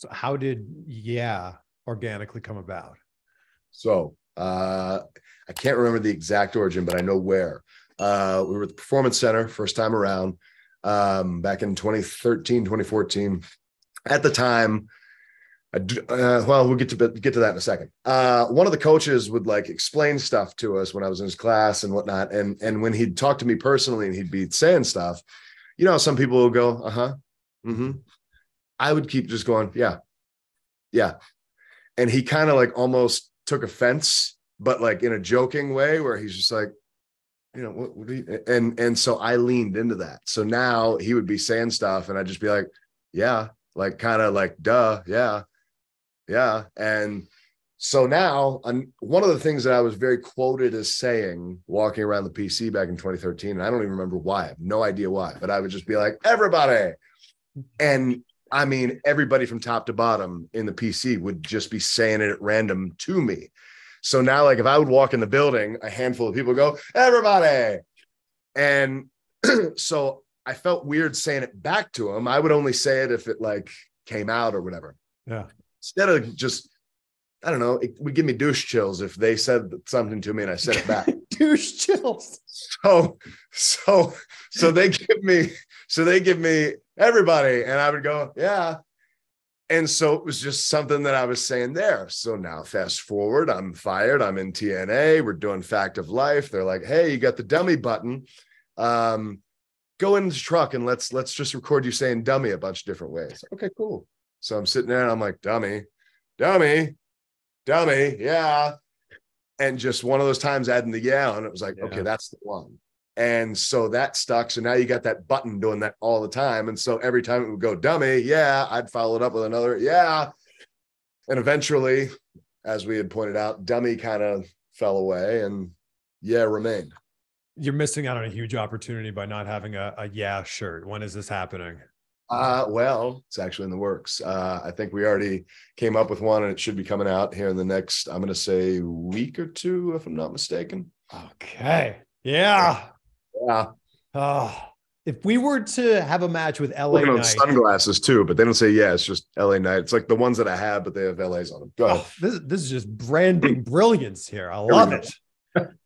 So how did yeah organically come about? So uh, I can't remember the exact origin, but I know where. Uh, we were at the Performance Center first time around um, back in 2013, 2014. At the time, uh, well, we'll get to get to that in a second. Uh, one of the coaches would like explain stuff to us when I was in his class and whatnot, and and when he'd talk to me personally and he'd be saying stuff, you know, some people will go, uh huh, mm-hmm. I would keep just going, yeah, yeah, and he kind of like almost took offense, but like in a joking way, where he's just like, you know, what, what you, and and so I leaned into that. So now he would be saying stuff, and I'd just be like, yeah, like kind of like, duh, yeah yeah. And so now, I'm, one of the things that I was very quoted as saying walking around the PC back in 2013, and I don't even remember why, I have no idea why, but I would just be like, everybody. And I mean, everybody from top to bottom in the PC would just be saying it at random to me. So now, like, if I would walk in the building, a handful of people go, everybody. And so I felt weird saying it back to them. I would only say it if it like came out or whatever. Yeah instead of just I don't know, it would give me douche chills if they said something to me and I said it back. douche chills. So, so, so they give me, so they give me everybody, and I would go, yeah. And so it was just something that I was saying there. So now, fast forward, I'm fired. I'm in TNA. We're doing Fact of Life. They're like, hey, you got the dummy button. Um, go in the truck and let's let's just record you saying dummy a bunch of different ways. Okay, cool. So I'm sitting there and I'm like, dummy, dummy, dummy, yeah. And just one of those times adding the yeah, and it was like, yeah. okay, that's the one. And so that stuck. So now you got that button doing that all the time. And so every time it would go dummy, yeah, I'd follow it up with another, yeah. And eventually, as we had pointed out, dummy kind of fell away and yeah remained. You're missing out on a huge opportunity by not having a, a yeah shirt. When is this happening? Uh, well, it's actually in the works. Uh, I think we already came up with one and it should be coming out here in the next, I'm going to say week or two, if I'm not mistaken. Okay. Yeah. Yeah. Oh, if we were to have a match with LA Knight, sunglasses too, but they don't say yeah, it's just LA Knight. It's like the ones that I have, but they have LA's on them. Go. Oh, this, this is just branding brilliance here. I love it.